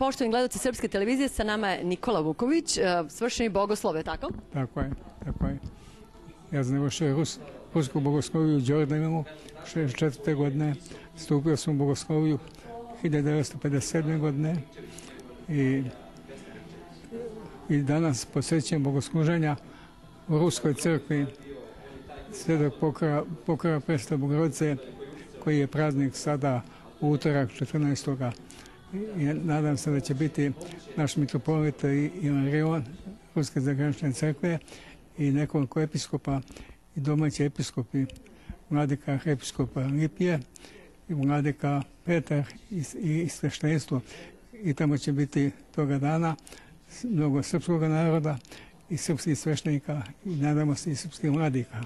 Poštovani gledalci Srpske televizije, sa nama je Nikola Vuković, e, svršeni bogoslov, je tako? Tako je, tako je. Ja sam završio Rus, rusku bogosloviju u Đordanu 64. godine. Stupio sam u bogosloviju 1957. godine i, i danas posjećujem bogosluženja u Ruskoj crkvi Svetog pokora, pokora Presta Bogorodice koji je praznik sada u utorak 14. I nadam se da će biti naš mitropolit Ivan Rion, Ruske zagranične crkve i nekoliko episkopa i domaći episkopi, mladika episkopa Lipije i mladika Petar i, i sveštenstvo. I tamo će biti toga dana mnogo srpskog naroda i srpskih sveštenika i nadamo se i srpskih mladika.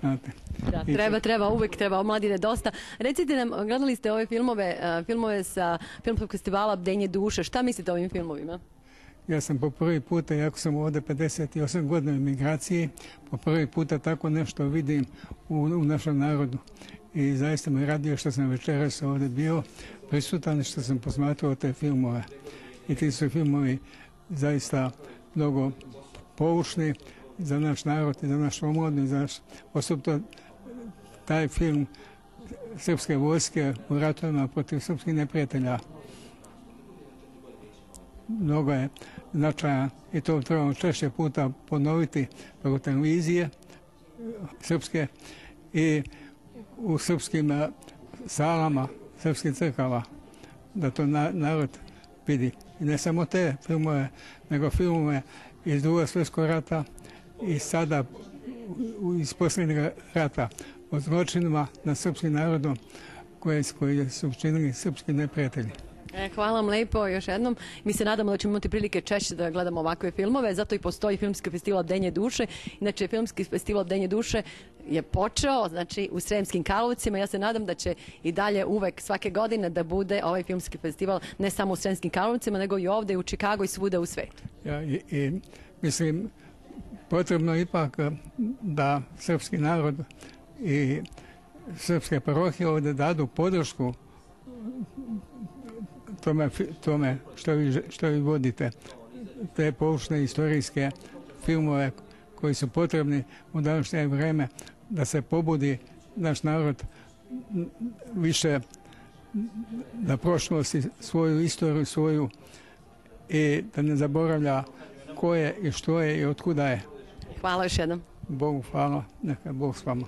Znate. Da, treba, treba, uvek treba, omladine dosta. Recite nam, gledali ste ove filmove, uh, filmove sa filmskog festivala Bdenje duše. Šta mislite o ovim filmovima? Ja sam po prvi puta, jako sam ovdje 58 godina u migraciji, po prvi puta tako nešto vidim u, u našem narodu. I zaista me radio što sam večeras ovdje bio prisutan i što sam posmatrao te filmove. I ti su filmovi zaista mnogo poučni za naš narod i za naš omladnu, za naš, osobito taj film srpske vojske u ratovima protiv srpskih neprijatelja mnogo je značajan i to trebamo češće puta ponoviti preko televizije srpske i u srpskim salama srpskih crkava da to narod vidi. I ne samo te filmove, nego filmove iz drugog svjetskog rata i sada iz posljednjeg rata o zločinima na srpskim narodom koje, koje su učinili srpski neprijatelji. E, hvala vam lepo još jednom. Mi se nadamo da ćemo imati prilike češće da gledamo ovakve filmove, zato i postoji Filmski festival Denje duše. Inače, Filmski festival Denje duše je počeo znači, u Sremskim Karlovcima. Ja se nadam da će i dalje uvek svake godine da bude ovaj filmski festival ne samo u Sremskim Karlovcima, nego i ovde u Čikagu i svuda u svetu. Ja, i, i mislim, potrebno ipak da srpski narod i srpske parohije ovdje dadu podršku tome, tome što, vi, što vi vodite, te poučne istorijske filmove koji su potrebni u današnje vreme da se pobudi naš narod više da prošlosti svoju istoriju svoju i da ne zaboravlja ko je i što je i otkuda je. Još jednom. Bogu hvala, neka Bog s vama.